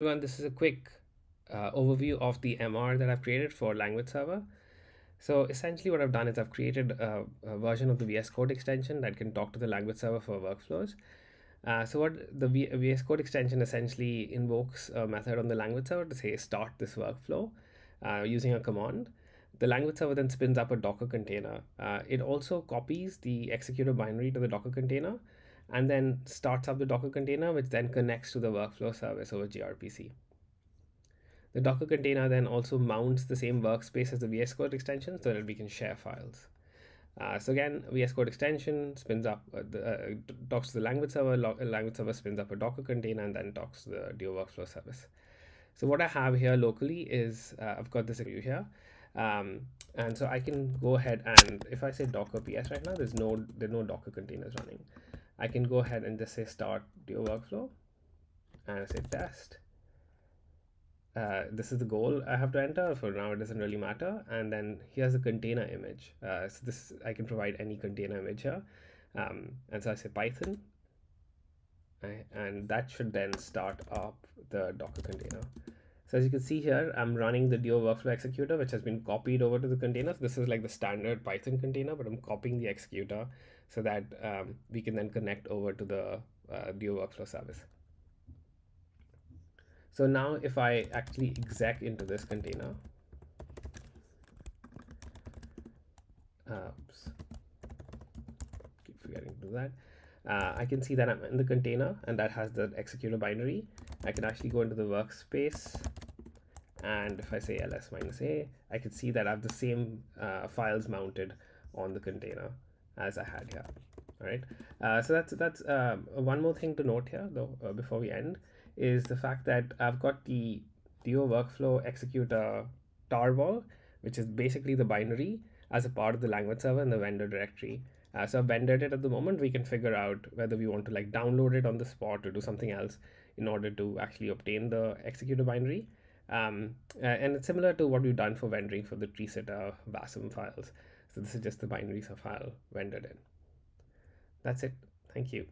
everyone, this is a quick uh, overview of the MR that I've created for language server. So essentially what I've done is I've created a, a, version of the VS Code extension that can talk to the language server for workflows. Uh, so what the v VS Code extension essentially invokes a method on the language server to say start this workflow uh, using a command. The language server then spins up a Docker container. Uh, it also copies the executor binary to the Docker container and then starts up the Docker container, which then connects to the workflow service over gRPC. The Docker container then also mounts the same workspace as the VS Code extension so that we can share files. Uh, so again, VS Code extension spins up, uh, the, uh, talks to the language server, language server spins up a Docker container and then talks to the Duo workflow service. So what I have here locally is uh, I've got this view here. Um, and so I can go ahead and if I say Docker PS right now, there's no, there are no Docker containers running. I can go ahead and just say start your workflow and I say test. Uh, this is the goal I have to enter. For now, it doesn't really matter. And then here's a container image. Uh, so this I can provide any container image here. Um, and so I say Python, and that should then start up the Docker container. So as you can see here, I'm running the Duo workflow executor, which has been copied over to the container. This is like the standard Python container, but I'm copying the executor so that um, we can then connect over to the uh, Duo workflow service. So now if I actually exec into this container, oops, keep forgetting to do that. Uh, I can see that I'm in the container and that has the executor binary. I can actually go into the workspace and if I say ls minus a, I can see that I have the same uh, files mounted on the container as I had here. All right. Uh, so that's that's uh, one more thing to note here, though, uh, before we end, is the fact that I've got the Duo workflow executor tarball, which is basically the binary as a part of the language server in the vendor directory. Uh, so I've vendored it at the moment. We can figure out whether we want to like download it on the spot or do something else in order to actually obtain the executor binary. Um, uh, and it's similar to what we've done for vendoring for the tree-sitter wasm files. So this is just the binaries of file rendered in. That's it. Thank you.